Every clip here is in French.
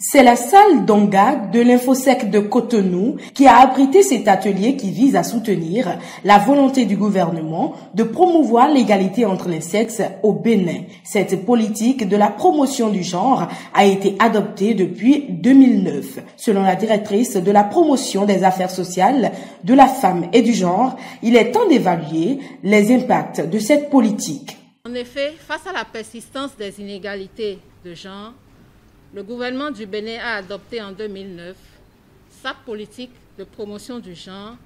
C'est la salle d'Onga de l'Infosec de Cotonou qui a abrité cet atelier qui vise à soutenir la volonté du gouvernement de promouvoir l'égalité entre les sexes au Bénin. Cette politique de la promotion du genre a été adoptée depuis 2009. Selon la directrice de la promotion des affaires sociales, de la femme et du genre, il est temps d'évaluer les impacts de cette politique. En effet, face à la persistance des inégalités de genre, le gouvernement du Bénin a adopté en 2009 sa politique de promotion du genre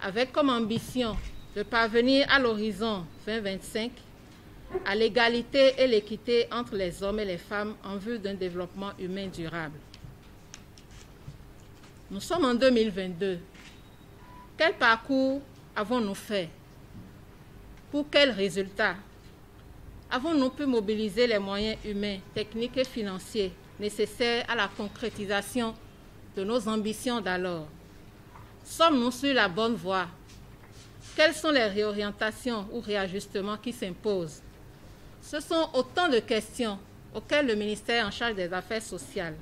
avec comme ambition de parvenir à l'horizon 2025 à l'égalité et l'équité entre les hommes et les femmes en vue d'un développement humain durable. Nous sommes en 2022. Quel parcours avons-nous fait? Pour quels résultats Avons-nous pu mobiliser les moyens humains, techniques et financiers nécessaires à la concrétisation de nos ambitions d'alors. Sommes-nous sur la bonne voie? Quelles sont les réorientations ou réajustements qui s'imposent? Ce sont autant de questions auxquelles le ministère en charge des Affaires sociales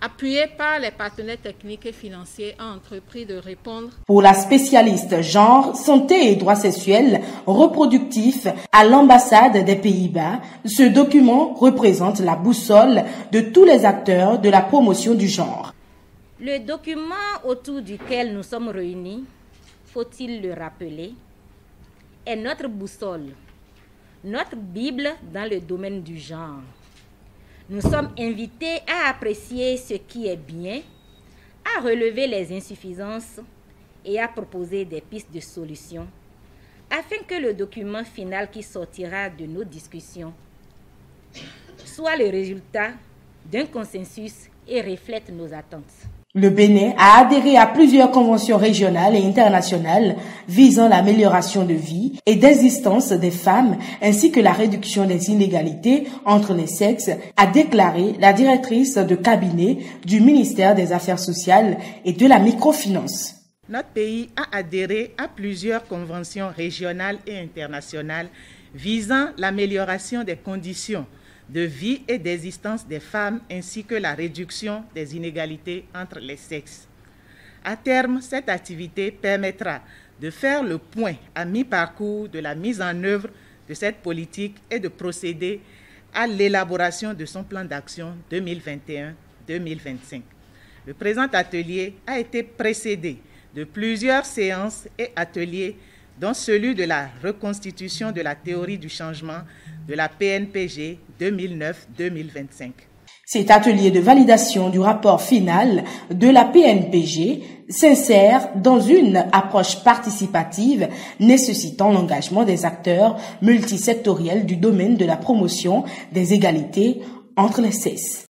appuyé par les partenaires techniques et financiers, a entrepris de répondre. Pour la spécialiste genre, santé et droits sexuels reproductifs à l'ambassade des Pays-Bas, ce document représente la boussole de tous les acteurs de la promotion du genre. Le document autour duquel nous sommes réunis, faut-il le rappeler, est notre boussole, notre Bible dans le domaine du genre. Nous sommes invités à apprécier ce qui est bien, à relever les insuffisances et à proposer des pistes de solutions afin que le document final qui sortira de nos discussions soit le résultat d'un consensus et reflète nos attentes. Le Bénin a adhéré à plusieurs conventions régionales et internationales visant l'amélioration de vie et d'existence des femmes ainsi que la réduction des inégalités entre les sexes, a déclaré la directrice de cabinet du ministère des Affaires sociales et de la microfinance. Notre pays a adhéré à plusieurs conventions régionales et internationales visant l'amélioration des conditions de vie et d'existence des femmes ainsi que la réduction des inégalités entre les sexes. À terme, cette activité permettra de faire le point à mi-parcours de la mise en œuvre de cette politique et de procéder à l'élaboration de son plan d'action 2021-2025. Le présent atelier a été précédé de plusieurs séances et ateliers dont celui de la reconstitution de la théorie du changement de la PNPG 2009-2025. Cet atelier de validation du rapport final de la PNPG s'insère dans une approche participative nécessitant l'engagement des acteurs multisectoriels du domaine de la promotion des égalités entre les sexes.